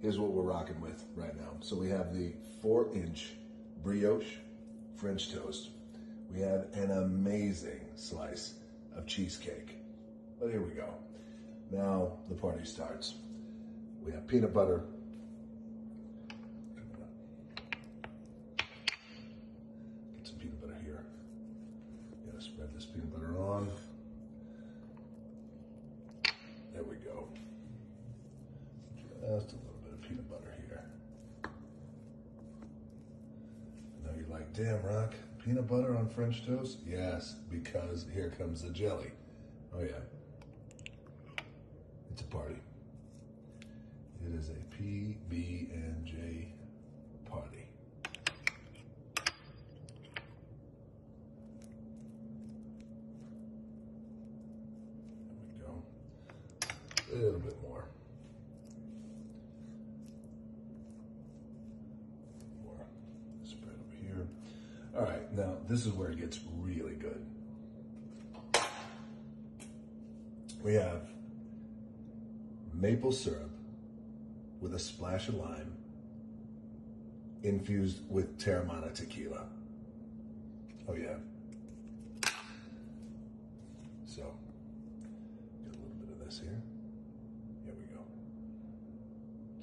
here's what we're rocking with right now. So we have the four inch brioche French toast. We have an amazing slice of cheesecake. But here we go. Now the party starts. We have peanut butter. Get some peanut butter here. Gotta spread this peanut butter on. There we go. Just a little bit of peanut butter here. Now you're like, damn, Rock, peanut butter on French toast? Yes, because here comes the jelly. Oh, yeah. It's a party. It is a PB and J party. There we go. A little bit. More. Spread over here. All right, now this is where it gets really good. We have maple syrup with a splash of lime infused with Teremana tequila. Oh, yeah. So, get a little bit of this here. Here we go.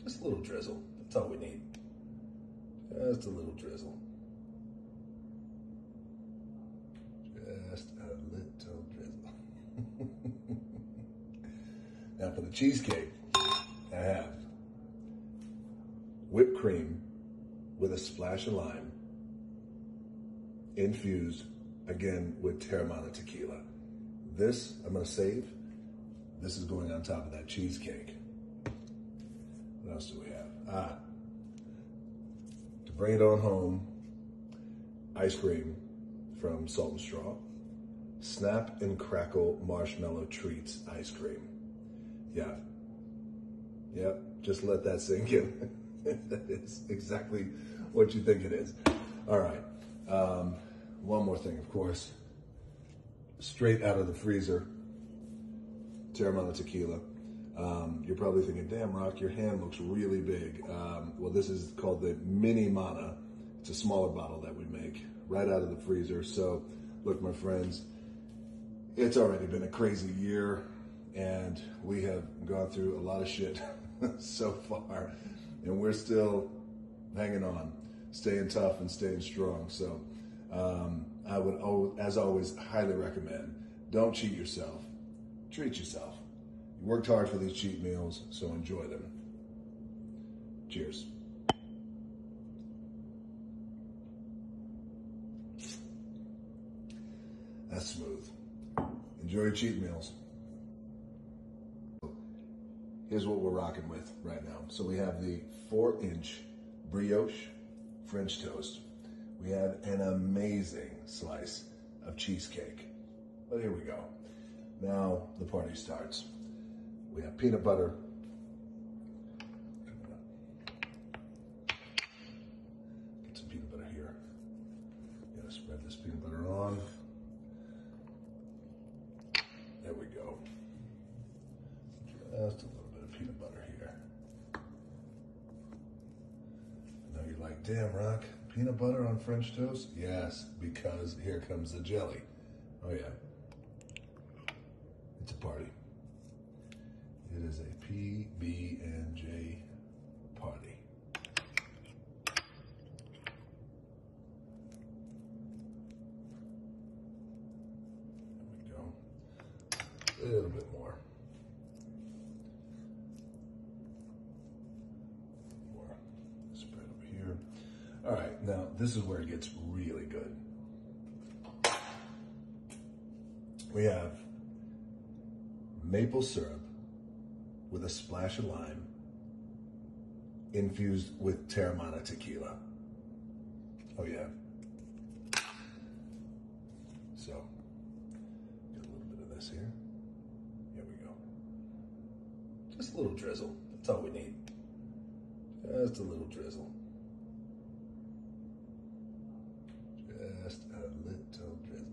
Just a little drizzle. That's all we need. Just a little drizzle. Just a little drizzle. now for the cheesecake, I have whipped cream with a splash of lime, infused again with Teremana tequila. This I'm gonna save. This is going on top of that cheesecake. What else do we have? Ah, to bring it on home, ice cream from Salt and Straw, Snap and Crackle Marshmallow Treats ice cream. Yeah, Yep, just let that sink in. that is exactly what you think it is. All right. Um, one more thing, of course. Straight out of the freezer, Teremana tequila. Um, you're probably thinking, damn, Rock, your hand looks really big. Um, well, this is called the Mini Mana. It's a smaller bottle that we make right out of the freezer. So, look, my friends, it's already been a crazy year and we have gone through a lot of shit so far, and we're still hanging on, staying tough and staying strong. So um, I would, as always, highly recommend don't cheat yourself, treat yourself. You worked hard for these cheat meals, so enjoy them. Cheers. That's smooth. Enjoy cheat meals here's what we're rocking with right now. So we have the four inch brioche French toast. We have an amazing slice of cheesecake. But here we go. Now the party starts. We have peanut butter. Get some peanut butter here. Gotta spread this peanut butter on. There we go. Just a little bit of peanut butter here. Now you're like, damn, Rock, peanut butter on French toast? Yes, because here comes the jelly. Oh, yeah. It's a party. It is a PB and J party. There we go. A little bit more. All right, now this is where it gets really good. We have maple syrup with a splash of lime infused with Teremana tequila. Oh yeah. So, get a little bit of this here. Here we go. Just a little drizzle. That's all we need. Just a little drizzle. Just a little drizzle.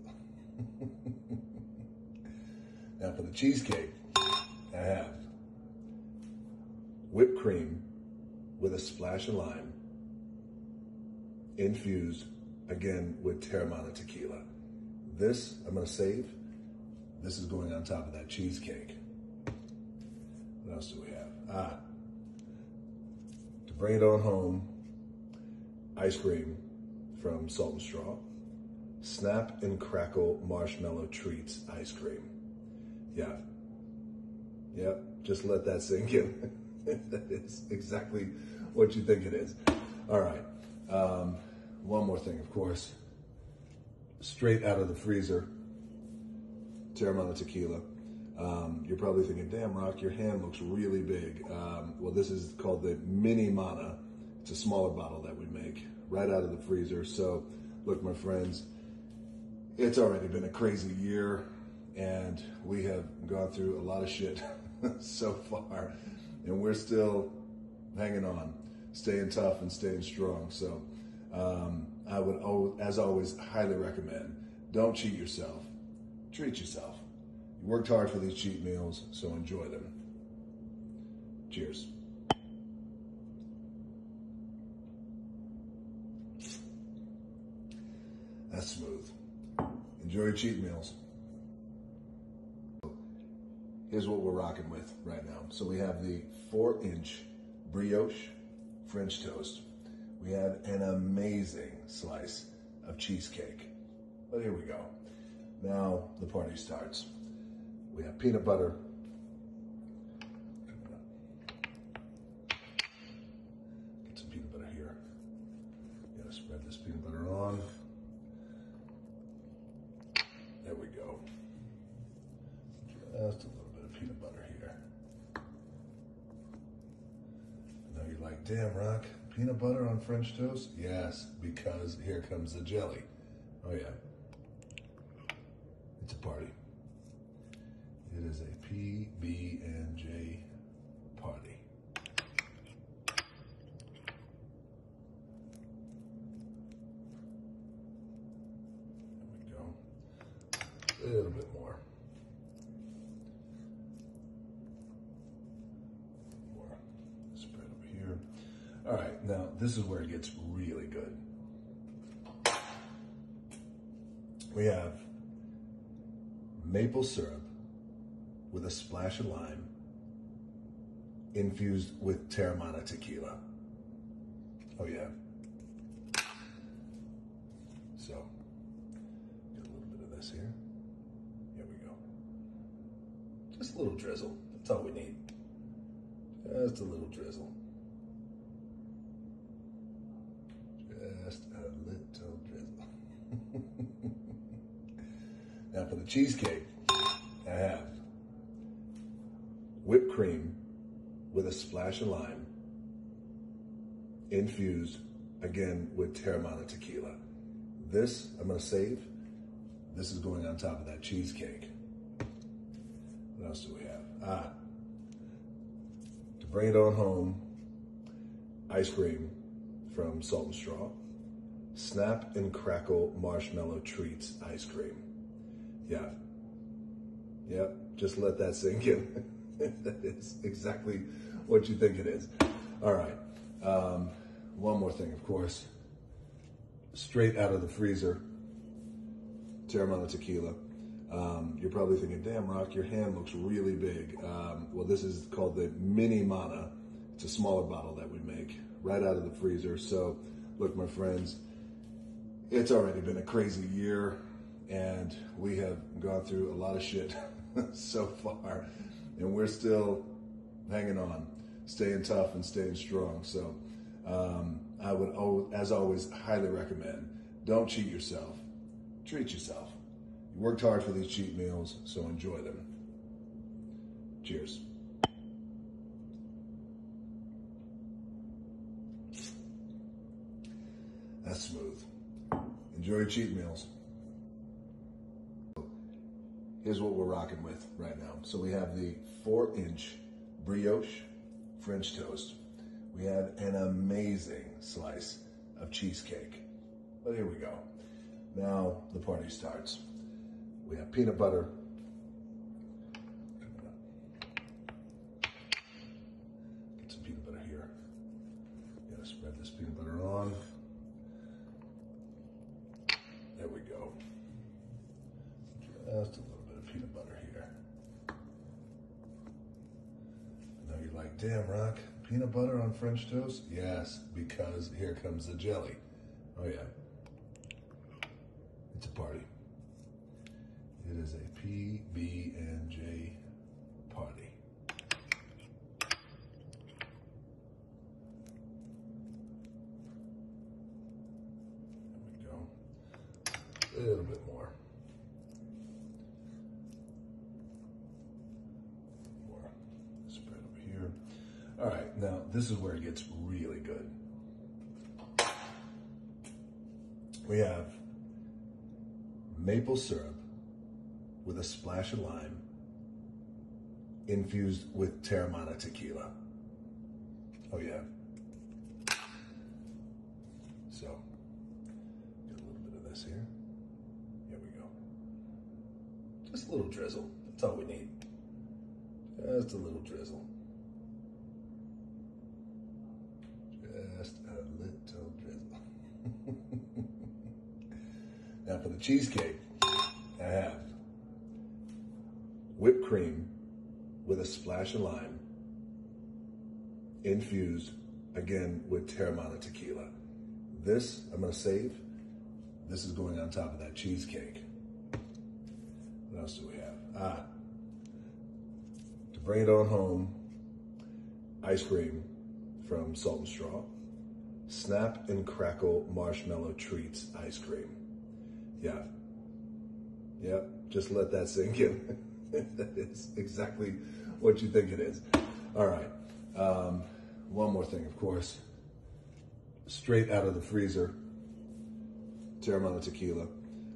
now for the cheesecake, I have whipped cream with a splash of lime, infused again with Teremana tequila. This I'm to save. This is going on top of that cheesecake. What else do we have? Ah, to bring it on home, ice cream from Salt and Straw, Snap and Crackle Marshmallow Treats ice cream. Yeah. Yep, just let that sink in. that is exactly what you think it is. All right. Um, one more thing, of course. Straight out of the freezer, Teremana tequila. Um, you're probably thinking, damn, Rock, your hand looks really big. Um, well, this is called the Mini Mana. It's a smaller bottle that we make right out of the freezer. So, look, my friends, it's already been a crazy year, and we have gone through a lot of shit so far, and we're still hanging on, staying tough and staying strong. So, um, I would, as always, highly recommend don't cheat yourself, treat yourself. You worked hard for these cheat meals, so enjoy them. Cheers. That's smooth. Enjoy your cheat meals. Here's what we're rocking with right now. So we have the four inch brioche French toast. We have an amazing slice of cheesecake. But here we go. Now the party starts. We have peanut butter. Get some peanut butter here. Gotta spread this peanut butter on. There we go. Just a little bit of peanut butter here. Now you're like, damn, Rock, peanut butter on French toast? Yes, because here comes the jelly. Oh yeah. It's a party. It is a PB and J party. There we go. A little bit. More. Spread over here. All right, now this is where it gets really good. We have maple syrup with a splash of lime infused with Teremana tequila. Oh, yeah. So, get a little bit of this here. Here we go. Just a little drizzle. That's all we need. Just a little drizzle. Just a little drizzle. Now, for the cheesecake, I have whipped cream with a splash of lime, infused again with Teremana tequila. This I'm going to save. This is going on top of that cheesecake. What else do we have? Ah, to bring it on home, ice cream from Salt and Straw, Snap and Crackle Marshmallow Treats ice cream. Yeah. Yep, just let that sink in. that is exactly what you think it is. All right. Um, one more thing, of course. Straight out of the freezer, Teremana tequila. Um, you're probably thinking, damn, Rock, your hand looks really big. Um, well, this is called the Mini Mana. It's a smaller bottle that we make right out of the freezer. So, look, my friends, it's already been a crazy year, and we have gone through a lot of shit so far and we're still hanging on, staying tough and staying strong. So um, I would, as always, highly recommend don't cheat yourself, treat yourself. You worked hard for these cheat meals, so enjoy them. Cheers. That's smooth. Enjoy cheat meals here's what we're rocking with right now. So we have the four inch brioche French toast. We have an amazing slice of cheesecake. But here we go. Now the party starts. We have peanut butter. Get some peanut butter here. Gotta spread this peanut butter on. There we go. Just a little bit of peanut butter here. I know you're like, damn, Rock, peanut butter on French toast? Yes, because here comes the jelly. Oh, yeah. It's a party. It is a PB and J party. There we go. A little bit more. More. Spread over here. All right, now this is where good. We have maple syrup with a splash of lime infused with Teremana tequila. Oh, yeah. So, get a little bit of this here. Here we go. Just a little drizzle. That's all we need. Just a little drizzle. Just a little drizzle. now for the cheesecake, I have whipped cream with a splash of lime, infused again with Teremana tequila. This I'm gonna save. This is going on top of that cheesecake. What else do we have? Ah, to bring it on home, ice cream from Salt and Straw, Snap and Crackle Marshmallow Treats ice cream. Yeah, Yep, just let that sink in. that is exactly what you think it is. All right. Um, one more thing, of course. Straight out of the freezer, Teremana tequila.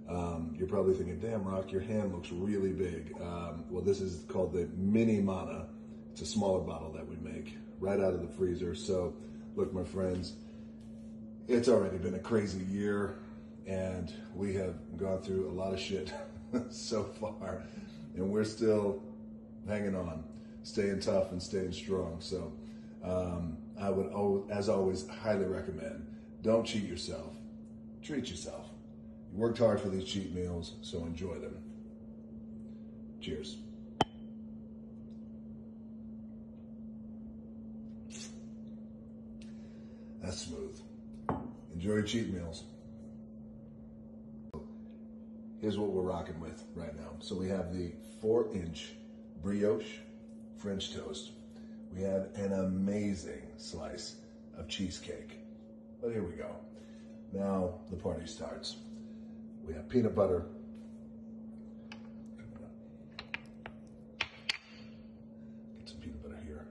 Um, you're probably thinking, damn, Rock, your hand looks really big. Um, well, this is called the Mini Mana. It's a smaller bottle that we make right out of the freezer. So, look, my friends, it's already been a crazy year, and we have gone through a lot of shit so far, and we're still hanging on, staying tough and staying strong. So, um, I would, as always, highly recommend don't cheat yourself, treat yourself. You worked hard for these cheat meals, so enjoy them. Cheers. That's smooth. Enjoy cheat meals. Here's what we're rocking with right now. So we have the four inch brioche French toast. We have an amazing slice of cheesecake. But here we go. Now the party starts. We have peanut butter. Get some peanut butter here.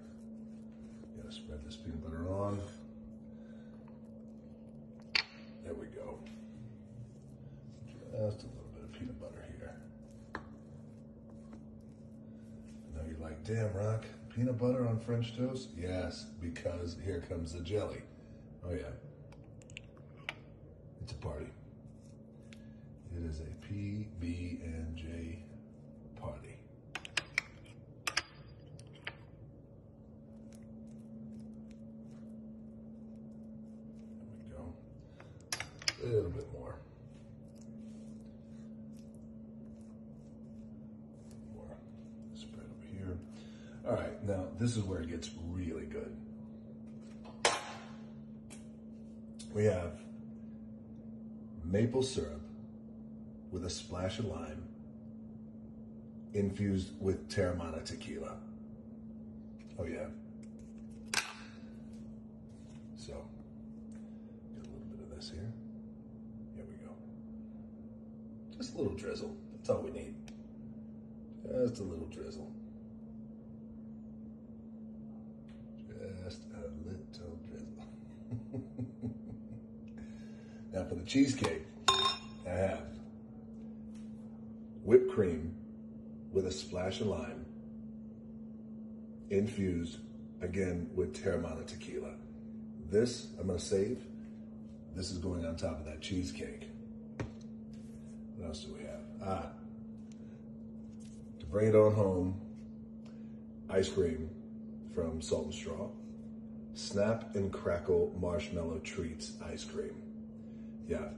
Gotta spread this peanut butter on. There we go. Just a little bit of peanut butter here. I know you're like, damn, Rock, peanut butter on French toast? Yes, because here comes the jelly. Oh, yeah. It's a party. It is a PB and J party. There we go. A little bit. More. Spread over here. All right, now this is where it gets really good. We have maple syrup with a splash of lime infused with Teremana tequila. Oh, yeah. So, get a little bit of this here. Here we go. Just a little drizzle. That's all we need. Just a little drizzle. Just a little drizzle. now for the cheesecake, I have whipped cream with a splash of lime infused again with Teremana tequila. This I'm gonna save. This is going on top of that cheesecake. What else do we have? Ah, to bring it on home, ice cream from Salt and Straw, Snap and Crackle Marshmallow Treats Ice Cream. Yeah.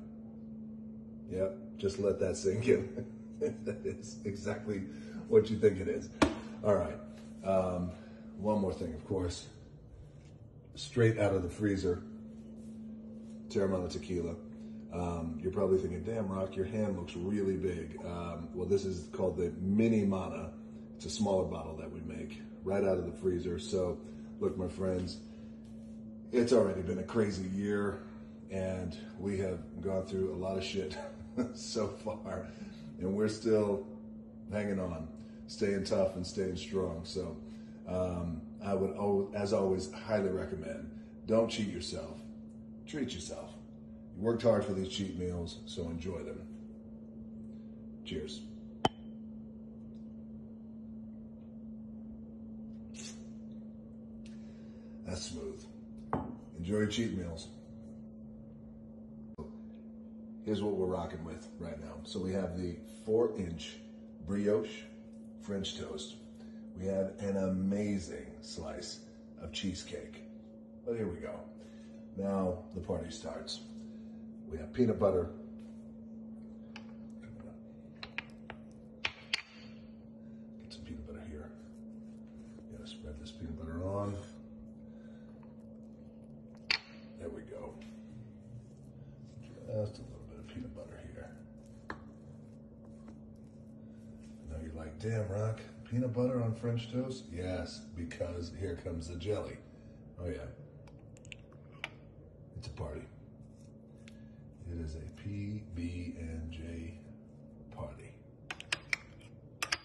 Yep. Just let that sink in. that is exactly what you think it is. All right. Um, one more thing, of course. Straight out of the freezer, Teremana tequila. Um, you're probably thinking, damn, Rock, your hand looks really big. Um, well, this is called the Mini Mana. It's a smaller bottle that we make right out of the freezer. So, look, my friends, it's already been a crazy year, and we have gone through a lot of shit so far, and we're still hanging on, staying tough and staying strong. So, um, I would, as always, highly recommend don't cheat yourself, treat yourself. You worked hard for these cheat meals, so enjoy them. Cheers. That's smooth. Enjoy your cheat meals. Here's what we're rocking with right now. So we have the four inch brioche French toast. We have an amazing slice of cheesecake. But here we go. Now the party starts. We have peanut butter. Get some peanut butter here. Gotta spread this peanut butter on. There we go. Just a little bit of peanut butter here. Now you're like, damn, Rock, peanut butter on French toast? Yes, because here comes the jelly. Oh yeah. It's a party. It is a PB and J party. There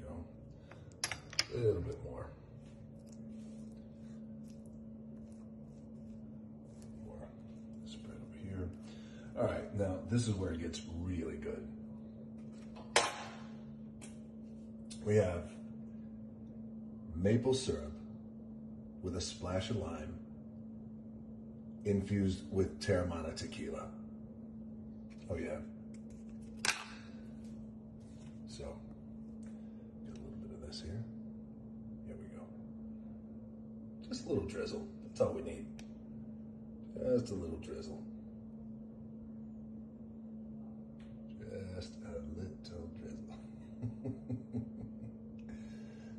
we go. A little bit. More spread over here. All right, now this is where it gets really good. We have maple syrup with a splash of lime infused with Teremana tequila. Oh, yeah. So, get a little bit of this here. Here we go. Just a little drizzle. That's all we need. Just a little drizzle. Just a little drizzle.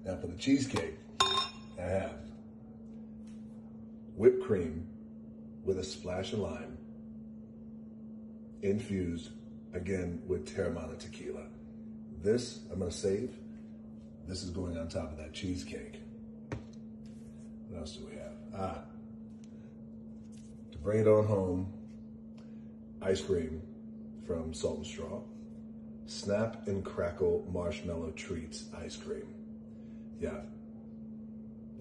now for the cheesecake, I have whipped cream with a splash of lime, infused again with Teremana tequila. This I'm gonna save. This is going on top of that cheesecake. What else do we have? Ah, to bring it on home, ice cream from Salt and Straw, Snap and Crackle Marshmallow Treats ice cream. Yeah.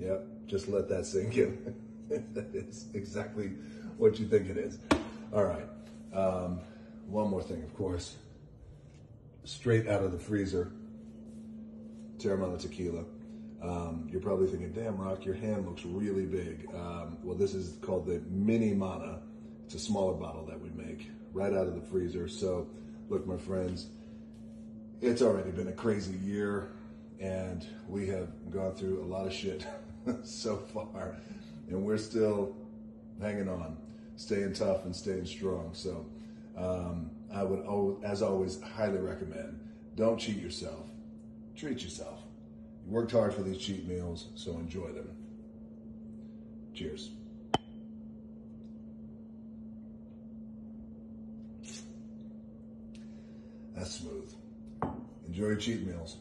Yep, just let that sink in. that is exactly what you think it is. All right. Um, one more thing, of course. Straight out of the freezer, Teremana tequila. Um, you're probably thinking, damn, Rock, your hand looks really big. Um, well, this is called the Mini Mana. It's a smaller bottle that we make right out of the freezer. So, look, my friends, it's already been a crazy year, and we have gone through a lot of shit so far and we're still hanging on, staying tough and staying strong. So um, I would, as always, highly recommend don't cheat yourself, treat yourself. You worked hard for these cheat meals, so enjoy them. Cheers. That's smooth. Enjoy cheat meals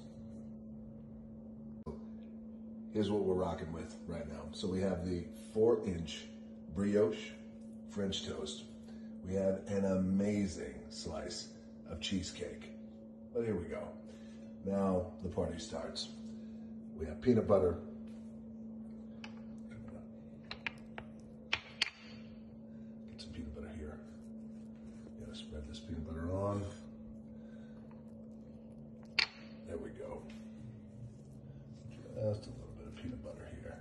here's what we're rocking with right now. So we have the four inch brioche French toast. We have an amazing slice of cheesecake. But here we go. Now the party starts. We have peanut butter. Get some peanut butter here. Gotta spread this peanut butter on. There we go. Just a little peanut butter here.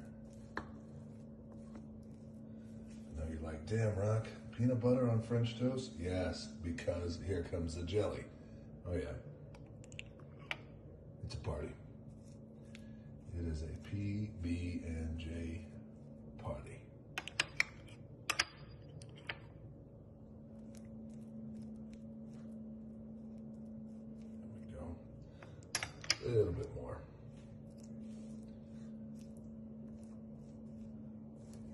Now you're like, damn, Rock, peanut butter French toast? Yes, because here comes the jelly. Oh, yeah. It's a party. It is a PB and J party. There we go. A little bit more.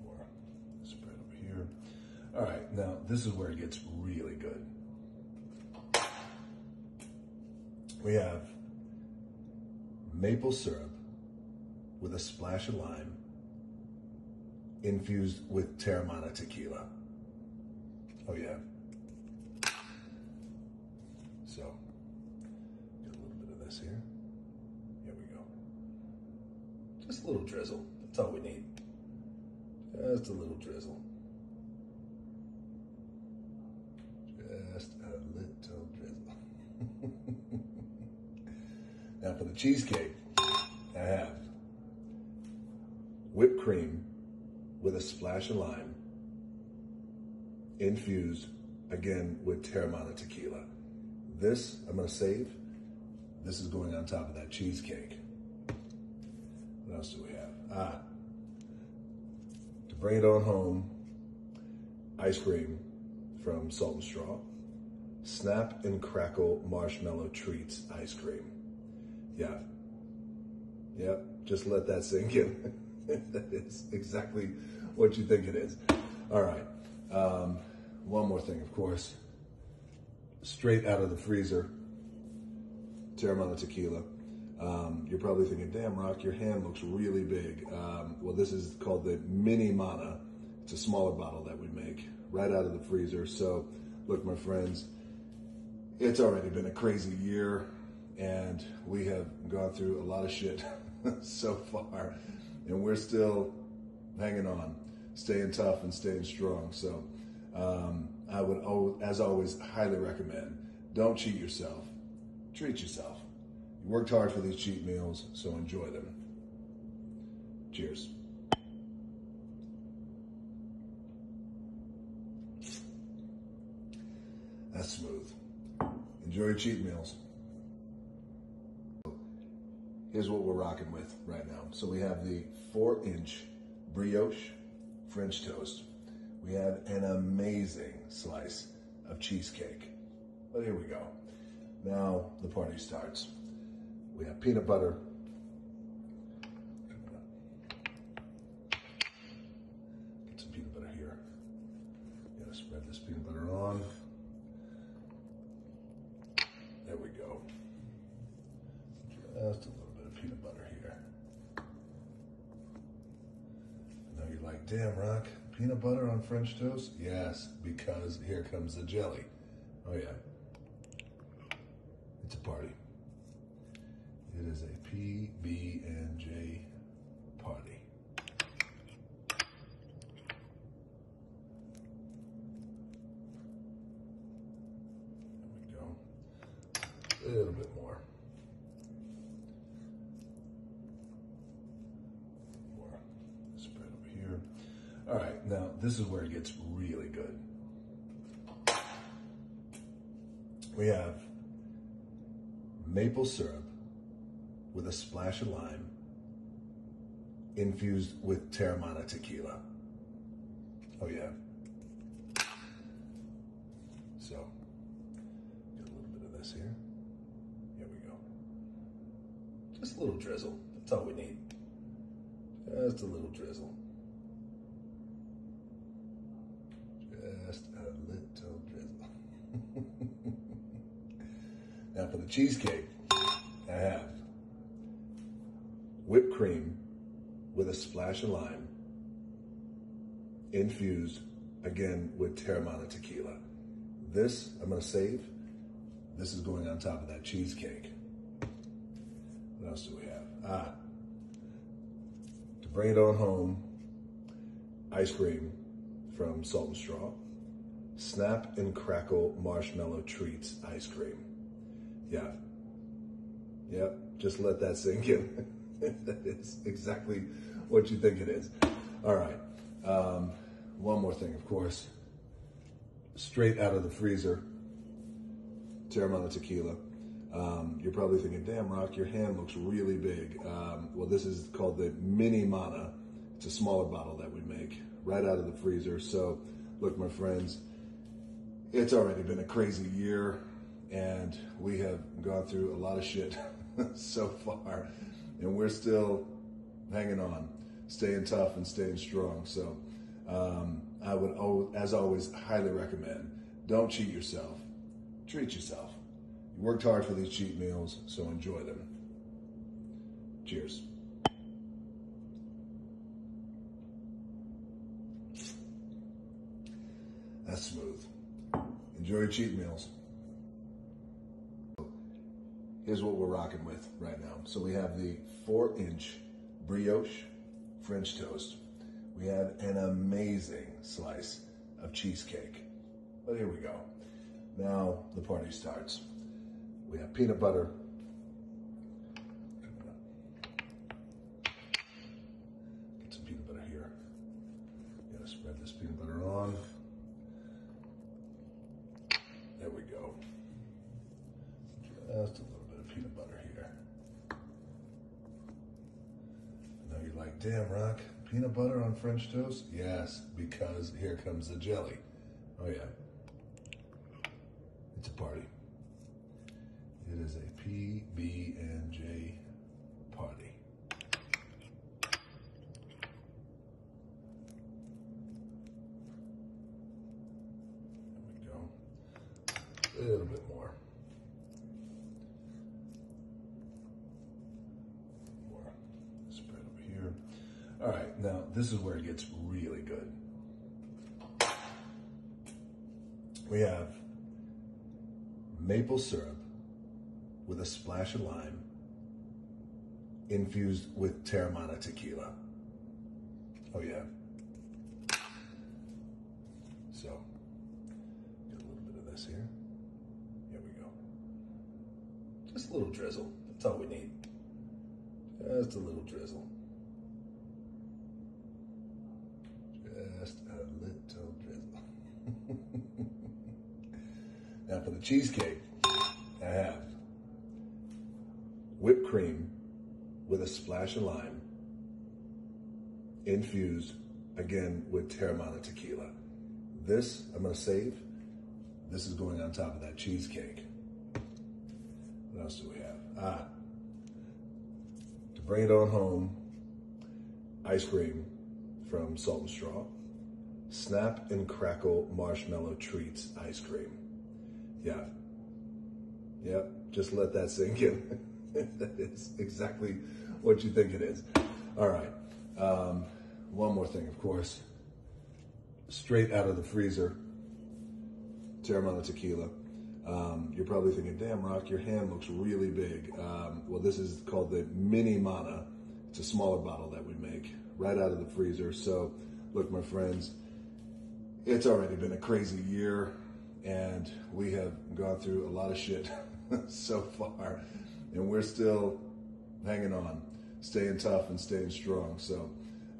More spread over here. All right, now this is where it gets really good. We have maple syrup with a splash of lime infused with Teremana tequila. Oh, yeah. So, get a little bit of this here. Here we go. Just a little drizzle. That's all we need. Just a little drizzle. Just a little drizzle. Now for the cheesecake, I have whipped cream with a splash of lime, infused again with Teremana tequila. This I'm gonna save. This is going on top of that cheesecake. What else do we have? Ah, to bring it on home, ice cream from Salt and Straw, Snap and Crackle Marshmallow Treats ice cream. Yeah. Yep, just let that sink in. that is exactly what you think it is. All right. Um, one more thing, of course. Straight out of the freezer, Teremana tequila. Um, you're probably thinking, damn, Rock, your hand looks really big. Um, well, this is called the Mini Mana. It's a smaller bottle that we make right out of the freezer. So, look, my friends, it's already been a crazy year, and we have gone through a lot of shit so far, and we're still hanging on, staying tough and staying strong. So, um, I would, as always, highly recommend don't cheat yourself, treat yourself. You worked hard for these cheat meals, so enjoy them. Cheers. That's smooth. Enjoy your cheat meals. Here's what we're rocking with right now. So we have the four inch brioche French toast. We have an amazing slice of cheesecake. But here we go. Now the party starts. We have peanut butter. Get some peanut butter here. Gotta spread this peanut butter on. There we go. Just a little bit of peanut butter here. I know you're like, damn, Rock, peanut butter on French toast? Yes, because here comes the jelly. Oh, yeah. It's a party. It is a PB and J party. There we go. A little bit. More spread over here. All right, now this is where it gets really good. We have maple syrup with a splash of lime infused with Teremana tequila. Oh, yeah. So, get a little bit of this here. Here we go. Just a little drizzle. That's all we need. Just a little drizzle. Just a little drizzle. Now for the cheesecake, I have whipped cream with a splash of lime, infused again with Teremana tequila. This I'm gonna save. This is going on top of that cheesecake. What else do we have? Ah, to bring it on home, ice cream from Salt and Straw, Snap and Crackle Marshmallow Treats ice cream. Yeah, Yep, just let that sink in. that is exactly what you think it is. All right. Um, one more thing, of course. Straight out of the freezer, Teremana tequila. Um, you're probably thinking, damn, Rock, your hand looks really big. Um, well, this is called the Mini Mana. It's a smaller bottle that we make right out of the freezer. So, look, my friends, it's already been a crazy year, and we have gone through a lot of shit so far, and we're still hanging on, staying tough and staying strong. So, um, I would, as always, highly recommend don't cheat yourself, treat yourself. You worked hard for these cheat meals, so enjoy them. Cheers. That's smooth. Enjoy cheat meals. Here's what we're rocking with right now. So we have the four inch brioche French toast. We have an amazing slice of cheesecake. But here we go. Now the party starts. We have peanut butter. Get some peanut butter here. Gotta spread this peanut butter on. There we go. Just a little bit of peanut butter here. Now you're like, damn, Rock, peanut butter on French toast? Yes, because here comes the jelly. Oh yeah. It's a party. It is a PB and J party. There we go. A little bit more. More. Spread over here. All right, now this is where it gets really good. We have maple syrup with a splash of lime infused with Teremana tequila. Oh, yeah. So, get a little bit of this here. Here we go. Just a little drizzle. That's all we need. Just a little drizzle. Just a little drizzle. now for the cheesecake, I have whipped cream with a splash of lime, infused again with Teremana tequila. This I'm gonna save. This is going on top of that cheesecake. What else do we have? Ah, to bring it on home, ice cream from Salt and Straw, Snap and Crackle Marshmallow Treats ice cream. Yeah, Yep, just let that sink in. that is exactly what you think it is. All right. Um, one more thing, of course. Straight out of the freezer, Teremana tequila. Um, you're probably thinking, damn, Rock, your hand looks really big. Um, well, this is called the Mini Mana. It's a smaller bottle that we make right out of the freezer. So, look, my friends, it's already been a crazy year, and we have gone through a lot of shit so far, and we're still hanging on, staying tough and staying strong. So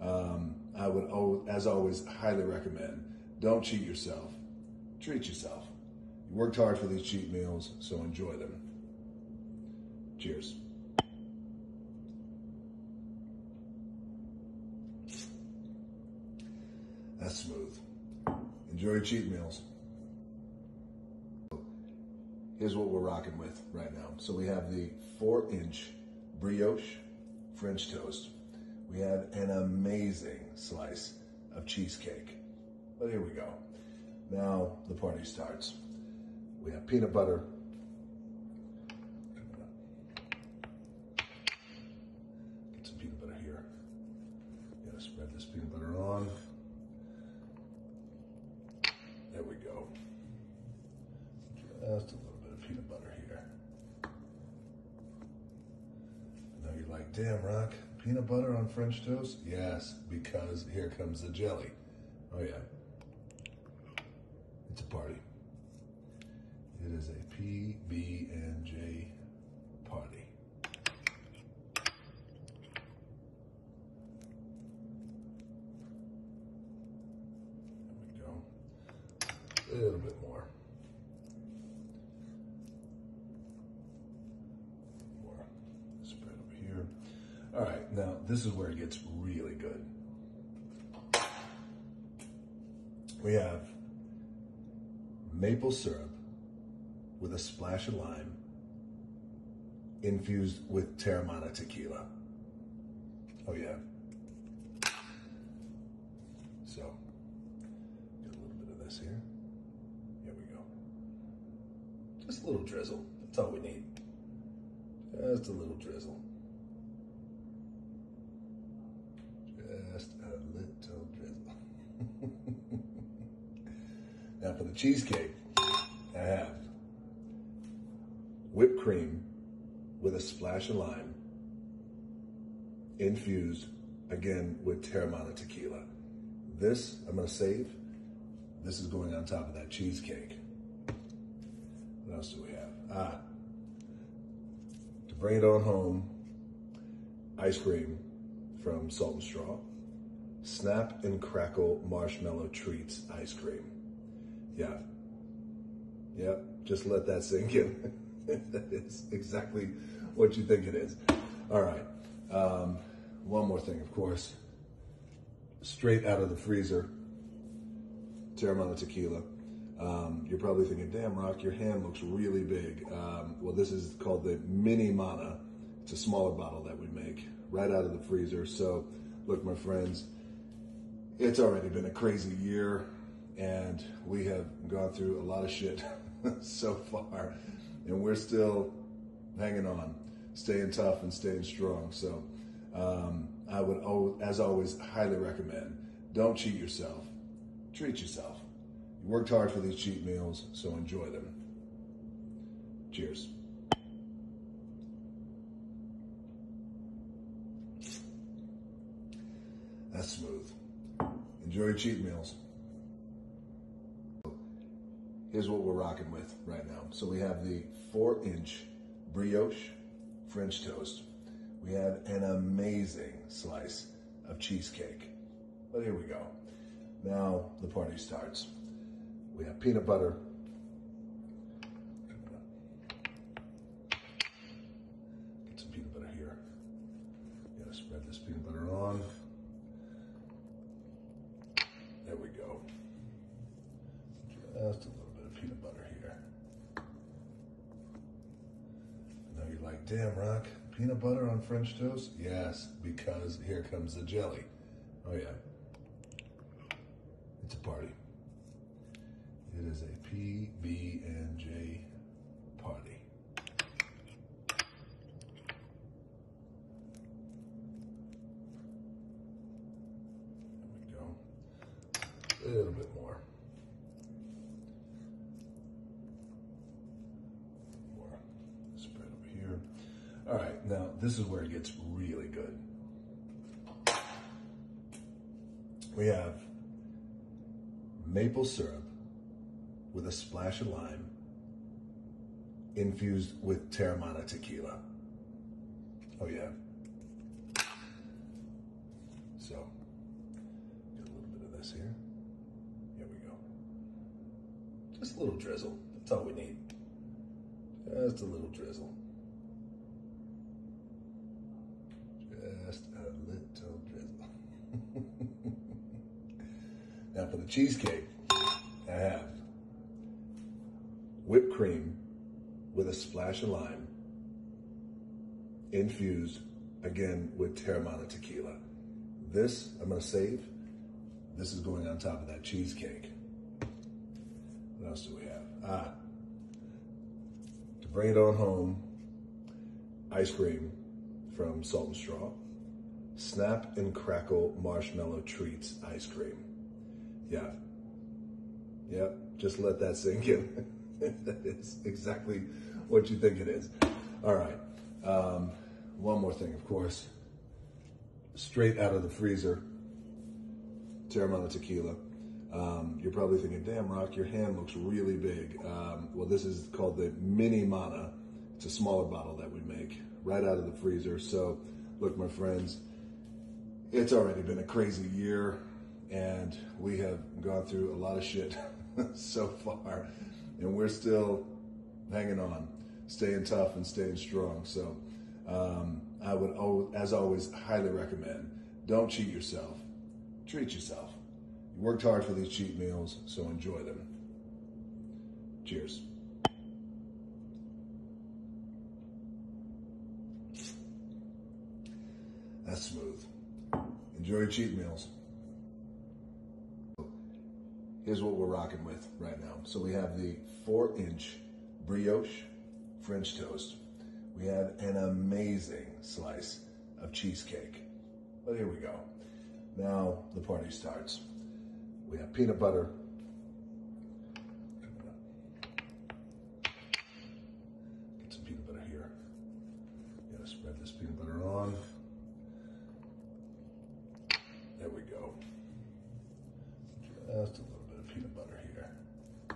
um, I would, as always, highly recommend don't cheat yourself, treat yourself. You worked hard for these cheat meals, so enjoy them. Cheers. That's smooth. Enjoy cheat meals here's what we're rocking with right now. So we have the four inch brioche French toast. We have an amazing slice of cheesecake. But here we go. Now the party starts. We have peanut butter. Get some peanut butter here. Gotta spread this peanut butter on. There we go. Just a little peanut butter here. Now you're like, damn, Rock, peanut butter on French toast? Yes, because here comes the jelly. Oh, yeah. It's a party. It is a PB and J party. There we go. A little bit more. All right, now this is where it gets really good. We have maple syrup with a splash of lime infused with Teremana tequila. Oh, yeah. So, get a little bit of this here. Here we go. Just a little drizzle. That's all we need. Just a little drizzle. Just a little drizzle. Now for the cheesecake, I have whipped cream with a splash of lime, infused again with Teremana tequila. This I'm gonna save. This is going on top of that cheesecake. What else do we have? Ah, to bring it on home, ice cream from Salt and Straw, Snap and Crackle Marshmallow Treats ice cream. Yeah. Yep, just let that sink in. that is exactly what you think it is. All right. Um, one more thing, of course. Straight out of the freezer, Teremana tequila. Um, you're probably thinking, damn, Rock, your hand looks really big. Um, well, this is called the Mini Mana. It's a smaller bottle that we make right out of the freezer. So, look, my friends, it's already been a crazy year, and we have gone through a lot of shit so far, and we're still hanging on, staying tough and staying strong. So, um, I would, as always, highly recommend don't cheat yourself, treat yourself. You worked hard for these cheat meals, so enjoy them. Cheers. That's smooth. Enjoy your cheat meals. Here's what we're rocking with right now. So we have the four inch brioche French toast. We have an amazing slice of cheesecake. But here we go. Now the party starts. We have peanut butter. Get some peanut butter here. Gotta spread this peanut butter on. There we go. Just a little bit of peanut butter here. Now you're like, damn, Rock, peanut butter on French toast? Yes, because here comes the jelly. Oh yeah. It's a party. It is a PB and J party. There we go. A little bit more. More. Spread over here. All right, now this is where it gets really good. We have maple syrup with a splash of lime infused with Teremana tequila. Oh, yeah. So, get a little bit of this here. Here we go. Just a little drizzle. That's all we need. Just a little drizzle. Just a little drizzle. Now for the cheesecake, I have whipped cream with a splash of lime, infused again with Teremana tequila. This I'm gonna save. This is going on top of that cheesecake. What else do we have? Ah, to bring it on home, ice cream from Salt and Straw, Snap and Crackle Marshmallow Treats ice cream. Yeah, Yep, just let that sink in. that is exactly what you think it is. All right. Um, one more thing, of course. Straight out of the freezer, Teremana tequila. Um, you're probably thinking, damn, Rock, your hand looks really big. Um, well, this is called the Mini Mana. It's a smaller bottle that we make right out of the freezer. So, look, my friends, it's already been a crazy year, and we have gone through a lot of shit so far, and we're still hanging on, staying tough and staying strong. So, um, I would, as always, highly recommend don't cheat yourself. Treat yourself. You worked hard for these cheat meals, so enjoy them. Cheers. That's smooth. Enjoy your cheat meals. Here's what we're rocking with right now. So we have the four inch brioche French toast. We have an amazing slice of cheesecake. But here we go. Now the party starts. We have peanut butter. Get some peanut butter here. Gotta spread this peanut butter on. There we go. Just a little bit of peanut butter here. I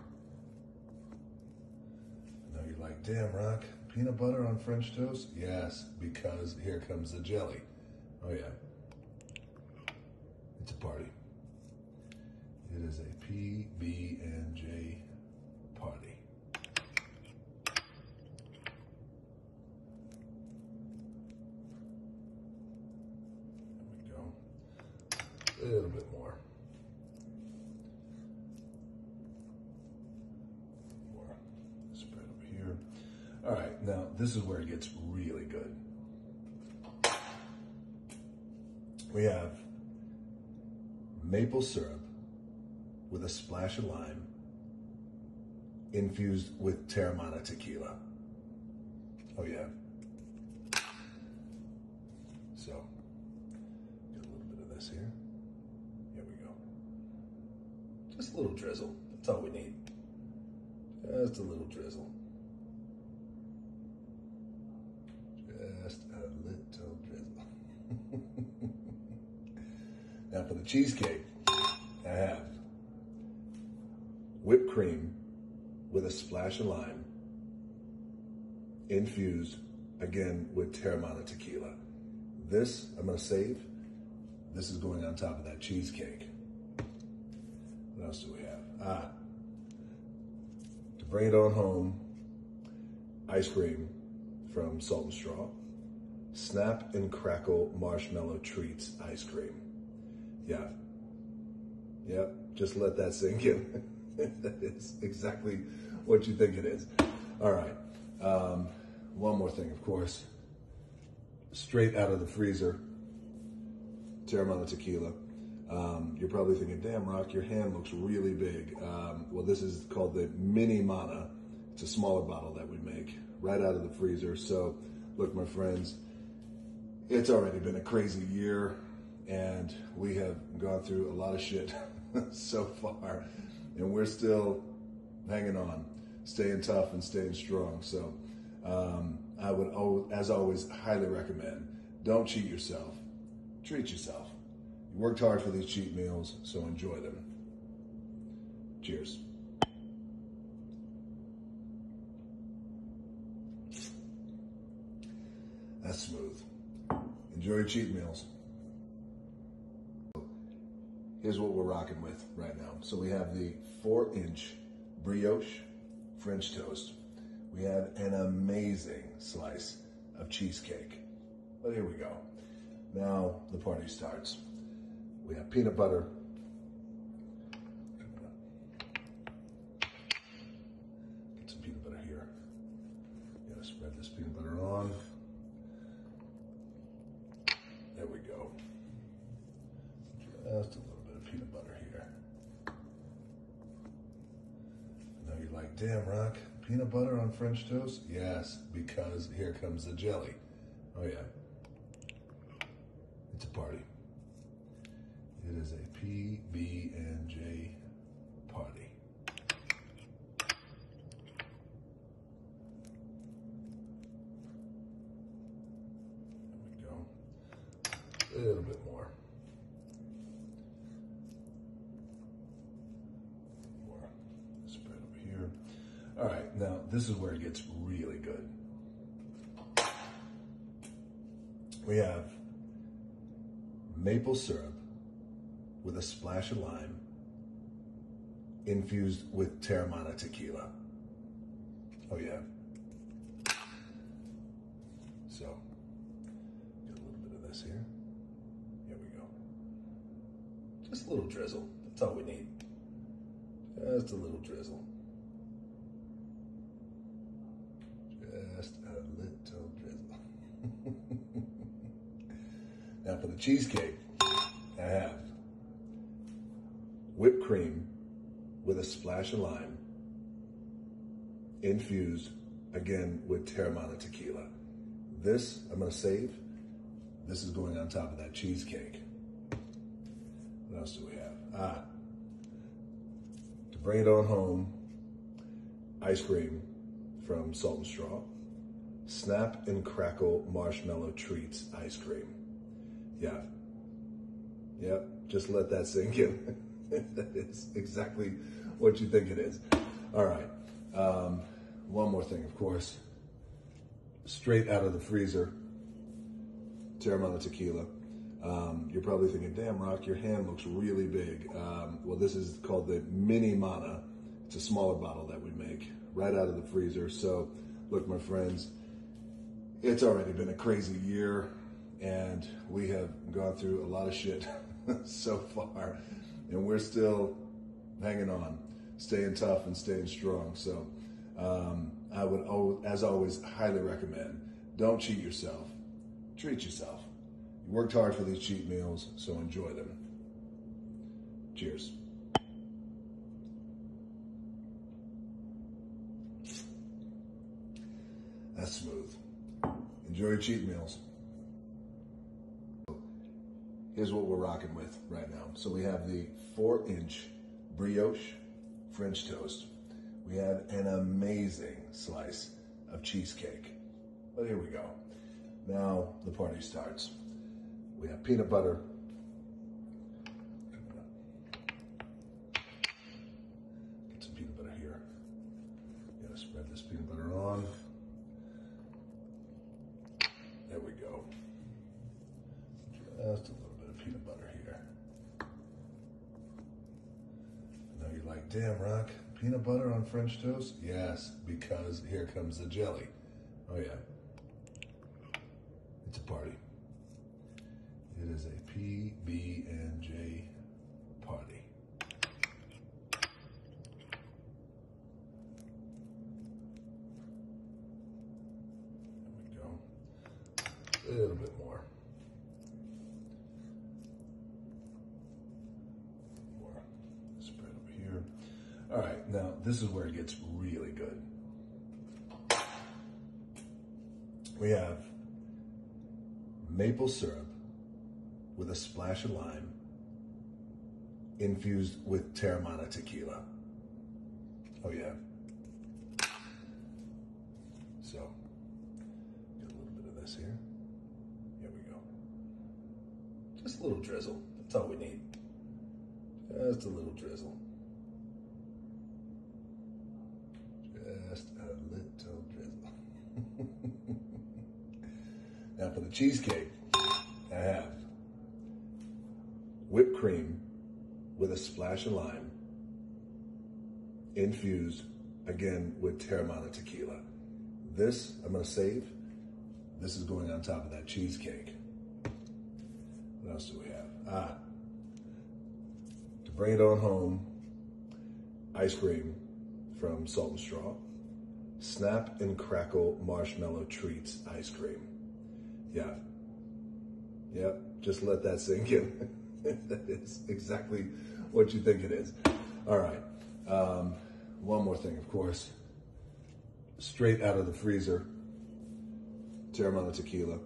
know you're like, damn, Rock, peanut butter on French toast? Yes, because here comes the jelly. Oh, yeah. It's a party. It is a PB and J party. There we go. A little bit. More. Spread over here. All right, now this is where it gets really good. We have maple syrup with a splash of lime infused with Teremana tequila. Oh, yeah. So, get a little bit of this here. Here we go. Just a little drizzle. That's all we need. Just a little drizzle. Just a little drizzle. For the cheesecake, I have whipped cream with a splash of lime, infused again with Teremana tequila. This I'm gonna save. This is going on top of that cheesecake. What else do we have? Ah, to bring it on home, ice cream from Salt and Straw, Snap and Crackle Marshmallow Treats ice cream. Yeah, Yep, just let that sink in. that is exactly what you think it is. All right. Um, one more thing, of course. Straight out of the freezer, Teremana tequila. Um, you're probably thinking, damn, Rock, your hand looks really big. Um, well, this is called the Mini Mana. It's a smaller bottle that we make right out of the freezer. So, look, my friends, it's already been a crazy year, and we have gone through a lot of shit so far, and we're still hanging on, staying tough and staying strong. So, um, I would, as always, highly recommend don't cheat yourself, treat yourself. You worked hard for these cheat meals, so enjoy them. Cheers. That's smooth. Enjoy cheat meals. Here's what we're rocking with right now. So we have the four inch brioche French toast. We have an amazing slice of cheesecake. But here we go. Now the party starts. We have peanut butter. Get some peanut butter here. Gotta spread this peanut butter on. There we go. Just a little bit of peanut butter here. I know you're like, damn, Rock, peanut butter on French toast? Yes, because here comes the jelly. Oh, yeah. It's a party. It is a PB and J party. There we go. A little bit. More. Spread over here. All right, now this is where it gets really good. We have maple syrup with a splash of lime infused with Teremana tequila. Oh, yeah. So, get a little bit of this here. Here we go. Just a little drizzle. That's all we need. Just a little drizzle. Just a little drizzle. now for the cheesecake, I have whipped cream with a splash of lime, infused again with Teremana tequila. This I'm gonna save. This is going on top of that cheesecake. What else do we have? Ah, to bring it on home, ice cream from Salt and Straw, Snap and Crackle Marshmallow Treats ice cream. Yeah. Yep, just let that sink in. that is exactly what you think it is. All right. Um, one more thing, of course. Straight out of the freezer, Teremana tequila. Um, you're probably thinking, damn, Rock, your hand looks really big. Um, well, this is called the Mini Mana. It's a smaller bottle that we make right out of the freezer. So, look, my friends, it's already been a crazy year, and we have gone through a lot of shit so far, and we're still hanging on, staying tough and staying strong. So, um, I would, as always, highly recommend don't cheat yourself, treat yourself. You worked hard for these cheat meals, so enjoy them. Cheers. That's smooth. Enjoy your cheat meals. Here's what we're rocking with right now. So we have the four inch brioche French toast. We have an amazing slice of cheesecake. But here we go. Now the party starts. We have peanut butter. Get some peanut butter here. Gotta spread this peanut butter on. There we go. Just a little bit of peanut butter here. I know you're like, damn, Rock, peanut butter on French toast? Yes, because here comes the jelly. Oh yeah. It's a party. It is a PB and J party. There we go. A little bit more. More. Spread over here. All right, now this is where it gets really good. We have maple syrup with a splash of lime infused with Teremana tequila. Oh yeah. So, get a little bit of this here. Here we go. Just a little drizzle. That's all we need. Just a little drizzle. Just a little drizzle. now for the cheesecake, I have whipped cream with a splash of lime, infused again with Teremana tequila. This I'm gonna save. This is going on top of that cheesecake. What else do we have? Ah, to bring it on home, ice cream from Salt and Straw, Snap and Crackle Marshmallow Treats ice cream. Yeah. Yep, just let that sink in. that is exactly what you think it is. All right. Um, one more thing, of course. Straight out of the freezer, Teremana tequila.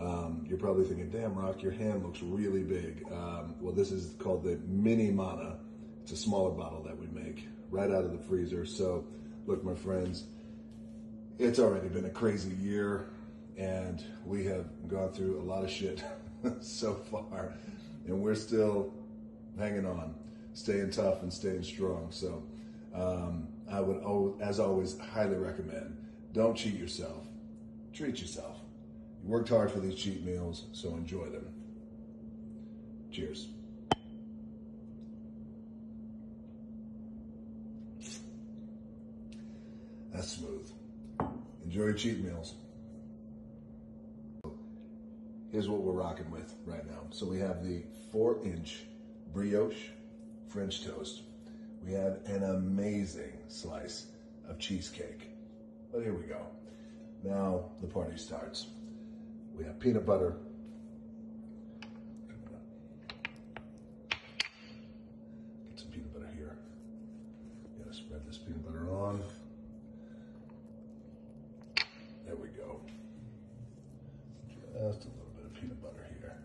Um, you're probably thinking, damn, Rock, your hand looks really big. Um, well, this is called the Mini Mana. It's a smaller bottle that we make right out of the freezer. So, look, my friends, it's already been a crazy year, and we have gone through a lot of shit so far, and we're still hanging on, staying tough and staying strong. So, um, I would, as always, highly recommend don't cheat yourself, treat yourself. You worked hard for these cheat meals, so enjoy them. Cheers. That's smooth. Enjoy cheat meals. here's what we're rocking with right now. So we have the four inch brioche French toast. We have an amazing slice of cheesecake. But here we go. Now the party starts. We have peanut butter. Get some peanut butter here. Gotta spread this peanut butter on. There we go. Just a little bit of peanut butter here.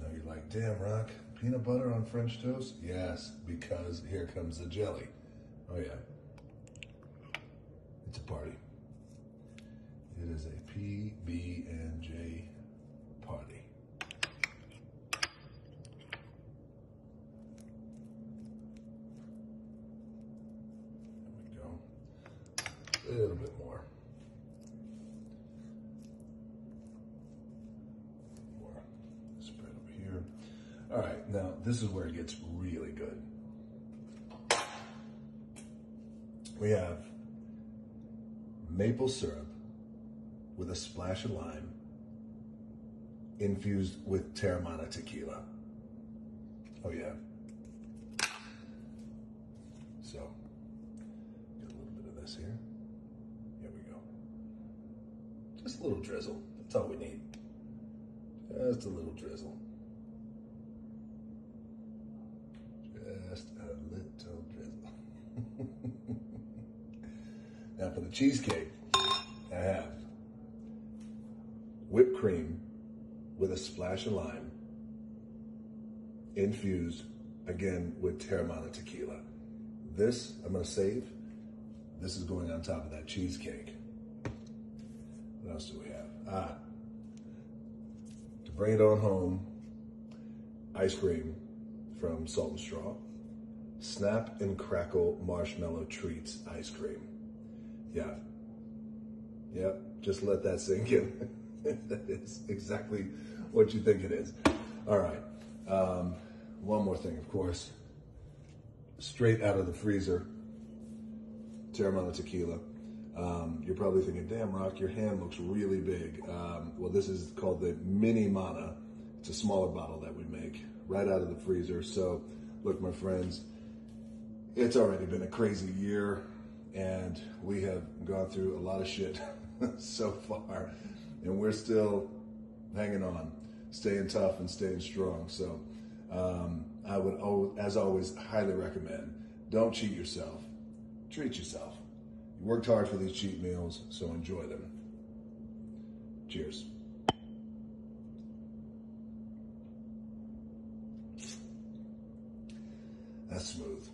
Now you're like, damn, Rock, peanut butter on French toast? Yes, because here comes the jelly. Oh, yeah. It's a party. It is a PB and J party. There we go. A little bit more. More. Spread over here. All right, now this is where it gets really good. We have maple syrup with a splash of lime infused with Teremana tequila. Oh, yeah. So, get a little bit of this here. Here we go. Just a little drizzle. That's all we need. Just a little drizzle. Just a little drizzle. now for cheesecake, I have whipped cream with a splash of lime, infused again with Teremana tequila. This I'm gonna save. This is going on top of that cheesecake. What else do we have? Ah, to bring it on home, ice cream from Salt and Straw, Snap and Crackle Marshmallow Treats ice cream. Yeah, Yep, just let that sink in. that is exactly what you think it is. All right. Um, one more thing, of course. Straight out of the freezer, Teremana tequila. Um, you're probably thinking, damn, Rock, your hand looks really big. Um, well, this is called the Mini Mana. It's a smaller bottle that we make right out of the freezer. So, look, my friends, it's already been a crazy year, and we have gone through a lot of shit so far, and we're still hanging on, staying tough and staying strong. So um, I would, as always, highly recommend don't cheat yourself, treat yourself. You worked hard for these cheat meals, so enjoy them. Cheers. That's smooth.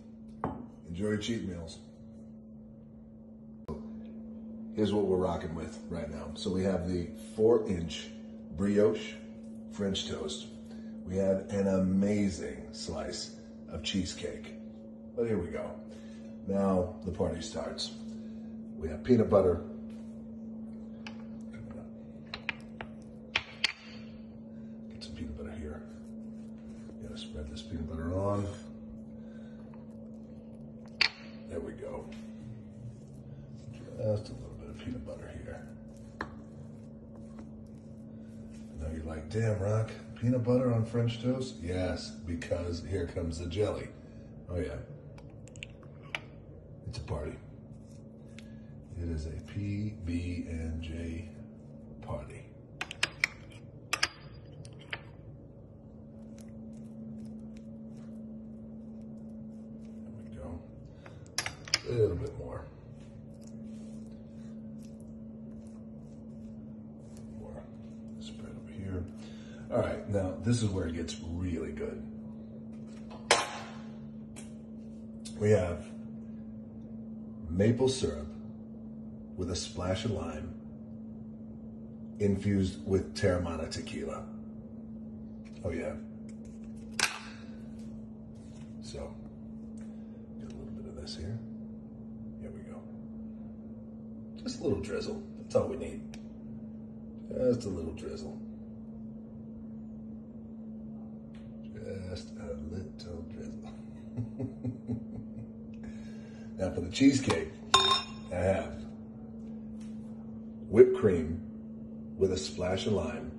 Enjoy cheat meals here's what we're rocking with right now. So we have the four inch brioche French toast. We have an amazing slice of cheesecake. But here we go. Now the party starts. We have peanut butter. Get some peanut butter here. Gotta spread this peanut butter on. There we go. Just a little peanut butter here. Now you're like, damn, Rock, peanut butter on French toast? Yes, because here comes the jelly. Oh, yeah. It's a party. It is a PB and J party. There we go. A little bit more. All right, now this is where it gets really good. We have maple syrup with a splash of lime infused with Teremana tequila. Oh, yeah. So, get a little bit of this here. Here we go. Just a little drizzle. That's all we need. Just a little drizzle. just a little drizzle. now for the cheesecake, I have whipped cream with a splash of lime,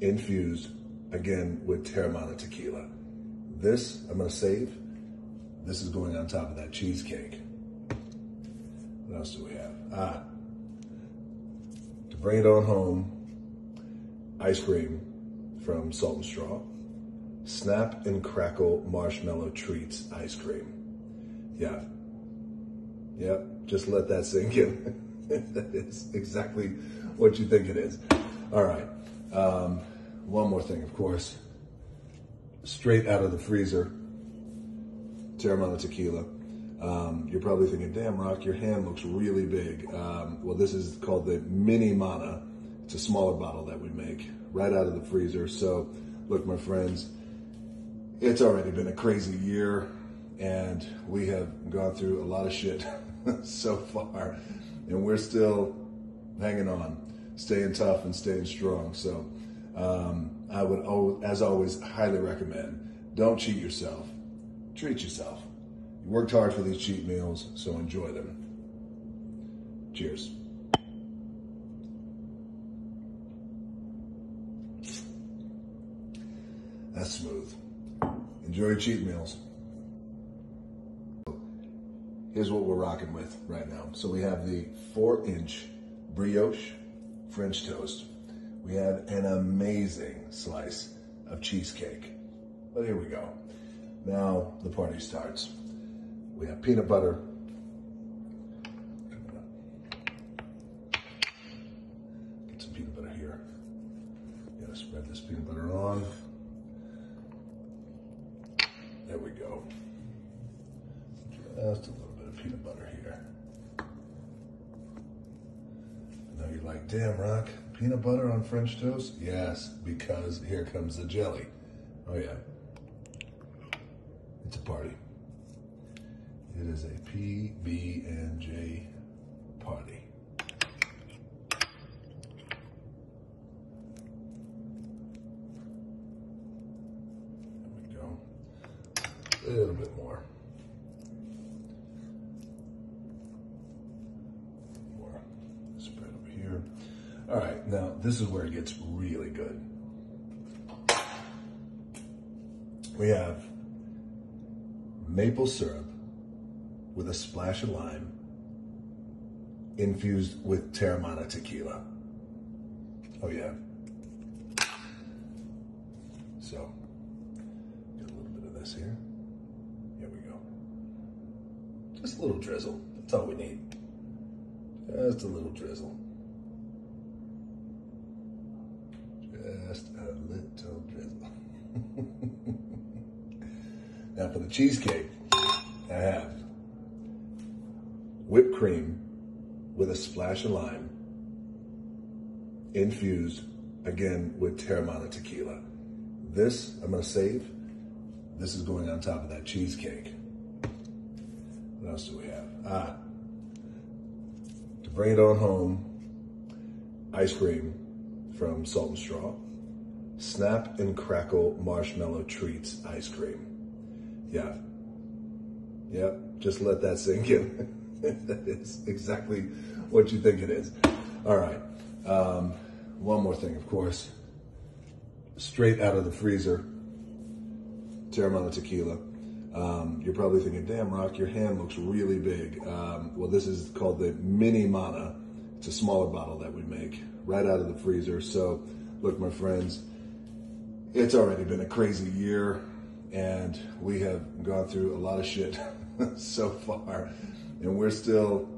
infused again with Teremana tequila. This I'm going to save. This is going on top of that cheesecake. What else do we have? Ah, to bring it on home, ice cream from Salt and Straw, Snap and Crackle Marshmallow Treats ice cream. Yeah. Yep, just let that sink in. that is exactly what you think it is. All right. Um, one more thing, of course. Straight out of the freezer, Teremana tequila. Um, you're probably thinking, damn, Rock, your hand looks really big. Um, well, this is called the Mini Mana. It's a smaller bottle that we make right out of the freezer. So, look, my friends, it's already been a crazy year, and we have gone through a lot of shit so far, and we're still hanging on, staying tough and staying strong. So, um, I would, as always, highly recommend don't cheat yourself, treat yourself. You worked hard for these cheat meals, so enjoy them. Cheers. That's smooth. Enjoy cheat meals. Here's what we're rocking with right now. So we have the four inch brioche French toast. We have an amazing slice of cheesecake. But here we go. Now the party starts. We have peanut butter. Get some peanut butter here. Gotta spread this peanut butter on. Just a little bit of peanut butter here. Now you're like, damn, Rock, peanut butter on French toast? Yes, because here comes the jelly. Oh yeah. It's a party. It is a PB and J party. There we go. A little bit. More. Spread over here. All right, now this is where it gets really good. We have maple syrup with a splash of lime infused with Teremana tequila. Oh yeah. So, get a little bit of this here. Here we go. Just a little drizzle. That's all we need. Just a little drizzle. Just a little drizzle. now for the cheesecake, I have whipped cream with a splash of lime, infused again with Teremana tequila. This I'm gonna save. This is going on top of that cheesecake. What else do we have? Ah, to bring it on home, ice cream from Salt and Straw, Snap and Crackle Marshmallow Treats ice cream. Yeah. Yep, just let that sink in. that is exactly what you think it is. All right. Um, one more thing, of course. Straight out of the freezer, Teremana tequila. Um, you're probably thinking, damn, Rock, your hand looks really big. Um, well, this is called the Mini Mana. It's a smaller bottle that we make right out of the freezer. So, look, my friends, it's already been a crazy year, and we have gone through a lot of shit so far and we're still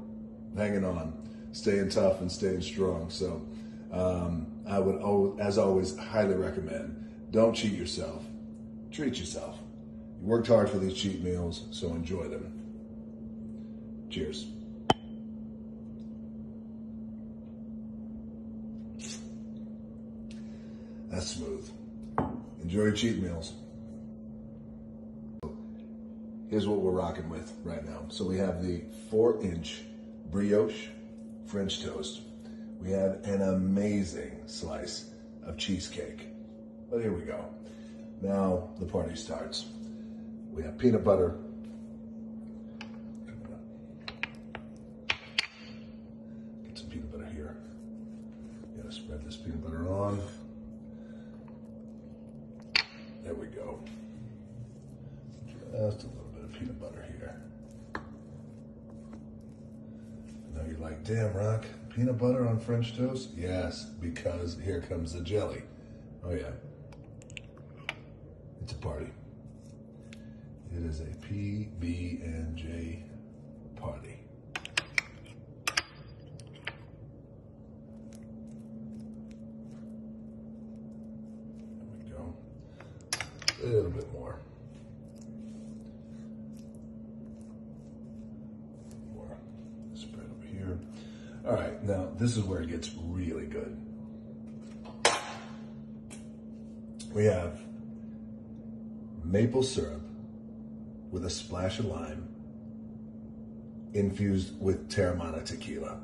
hanging on, staying tough and staying strong. So um, I would, as always, highly recommend don't cheat yourself, treat yourself. You worked hard for these cheat meals, so enjoy them. Cheers. That's smooth. Enjoy your cheat meals here's what we're rocking with right now. So we have the four inch brioche French toast. We have an amazing slice of cheesecake. But here we go. Now the party starts. We have peanut butter. Get some peanut butter here. Gotta spread this peanut butter on. There we go. Just a little bit of peanut butter here. Now you're like, damn, Rock, peanut butter on French toast? Yes, because here comes the jelly. Oh, yeah. It's a party. It is a PB and J party. There we go. A little bit more. More. Spread over here. All right, now this is where it gets really good. We have maple syrup with a splash of lime infused with Teremana tequila.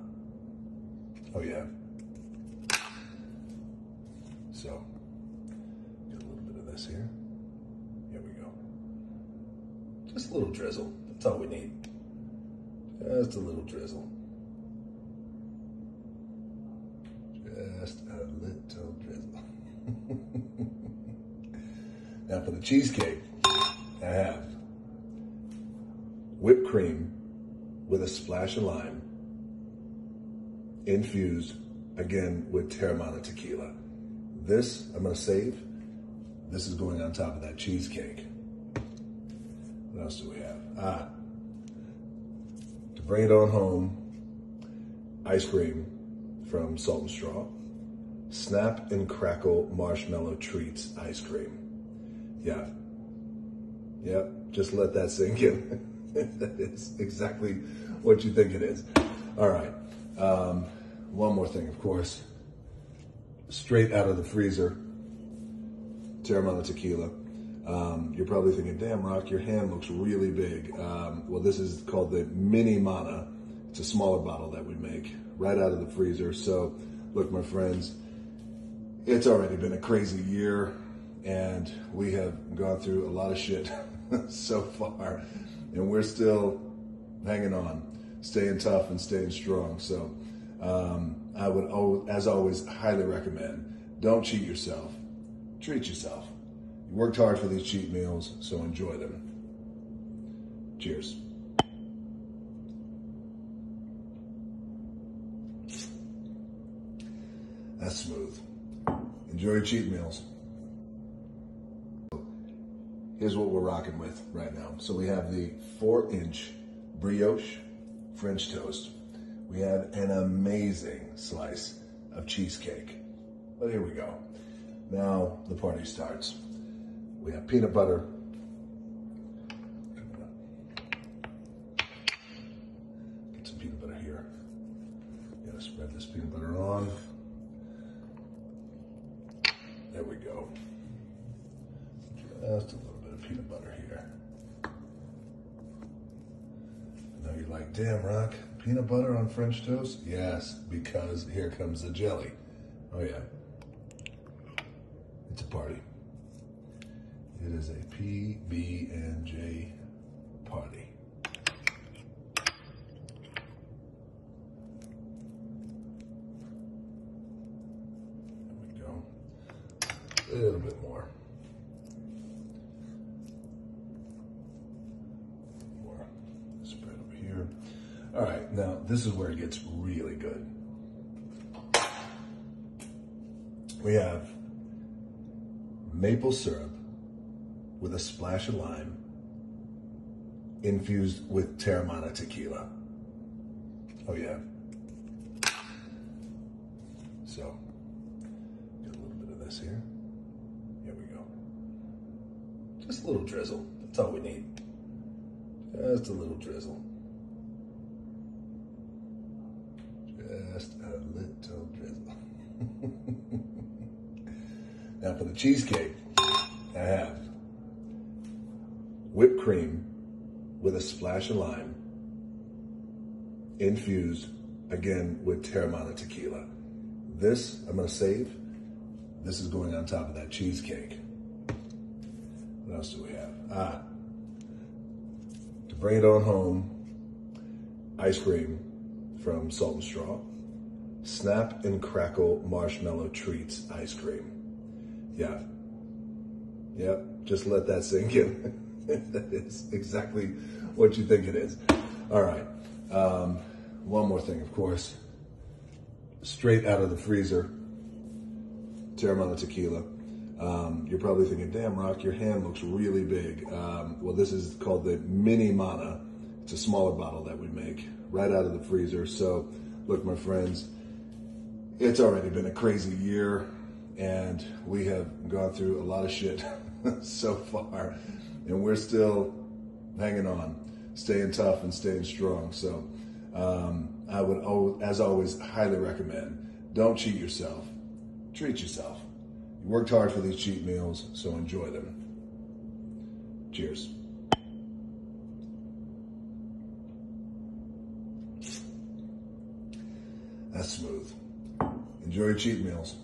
Oh, yeah. So, get a little bit of this here. Here we go. Just a little drizzle. That's all we need. Just a little drizzle. Just a little drizzle. For the cheesecake, I have whipped cream with a splash of lime, infused again with Teremana tequila. This I'm gonna save. This is going on top of that cheesecake. What else do we have? Ah, to bring it on home, ice cream from Salt and Straw, Snap and Crackle Marshmallow Treats ice cream. Yeah, Yep, just let that sink in. that is exactly what you think it is. All right. Um, one more thing, of course. Straight out of the freezer, Teremana tequila. Um, you're probably thinking, damn, Rock, your hand looks really big. Um, well, this is called the Mini Mana. It's a smaller bottle that we make right out of the freezer. So, look, my friends, it's already been a crazy year, and we have gone through a lot of shit so far, and we're still hanging on, staying tough and staying strong. So um, I would, as always, highly recommend don't cheat yourself, treat yourself. You worked hard for these cheat meals, so enjoy them. Cheers. That's smooth. Enjoy your cheat meals here's what we're rocking with right now. So we have the four inch brioche French toast. We have an amazing slice of cheesecake. But here we go. Now the party starts. We have peanut butter. Get some peanut butter here. Gotta spread this peanut butter on. There we go. Just a little peanut butter here. Now you're like, damn, Rock, peanut butter on French toast? Yes, because here comes the jelly. Oh, yeah. It's a party. It is a PB and J party. There we go. A little bit more. All right, now this is where it gets really good. We have maple syrup with a splash of lime infused with Teremana tequila. Oh, yeah. So, get a little bit of this here. Here we go. Just a little drizzle. That's all we need. Just a little drizzle. Just a little drizzle. now for the cheesecake, I have whipped cream with a splash of lime, infused again with Teremana tequila. This I'm gonna save. This is going on top of that cheesecake. What else do we have? Ah, to bring it on home, ice cream from Salt and Straw, Snap and Crackle Marshmallow Treats Ice Cream. Yeah. Yep, just let that sink in. that is exactly what you think it is. All right. Um, one more thing, of course. Straight out of the freezer, Teremana tequila. Um, you're probably thinking, damn, Rock, your hand looks really big. Um, well, this is called the Mini Mana. It's a smaller bottle that we make right out of the freezer. So, look, my friends, it's already been a crazy year, and we have gone through a lot of shit so far, and we're still hanging on, staying tough and staying strong. So, um, I would, as always, highly recommend don't cheat yourself, treat yourself. You worked hard for these cheat meals, so enjoy them. Cheers. That's smooth. Enjoy your cheat meals.